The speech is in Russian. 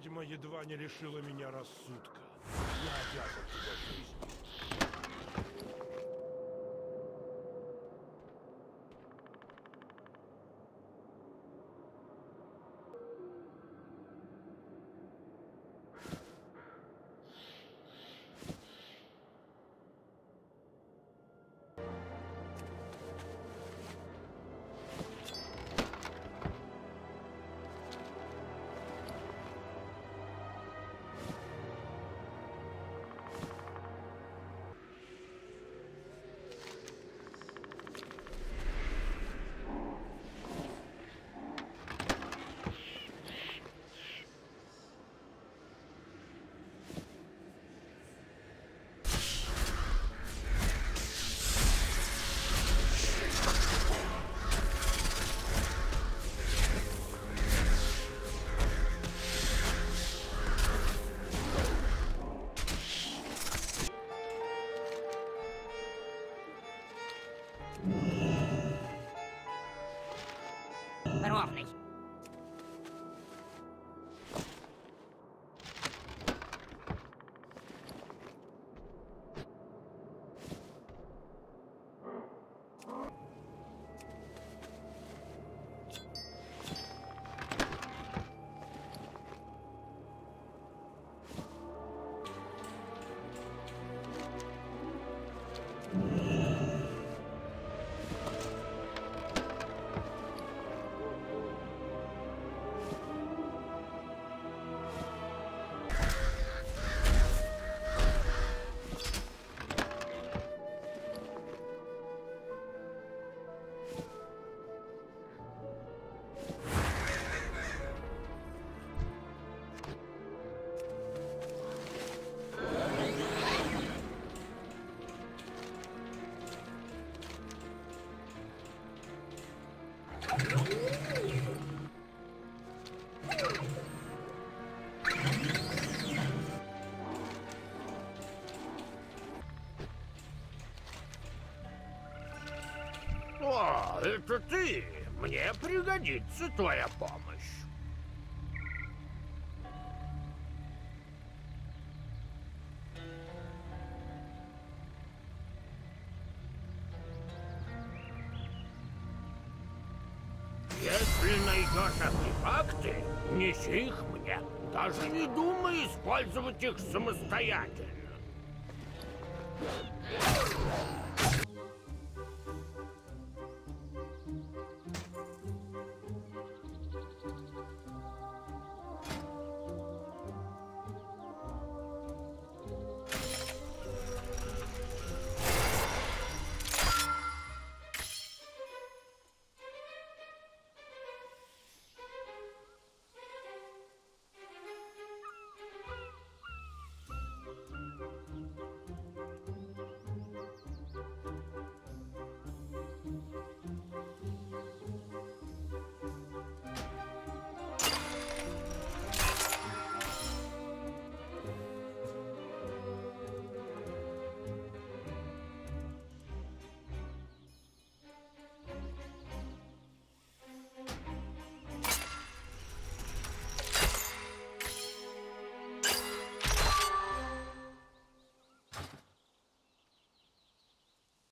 ведьма едва не лишила меня рассудка. Я обязан тебя жизни. О, это ты! Мне пригодится твоя помощь. Если найдешь артефакты, неси их мне. Даже не думай использовать их самостоятельно.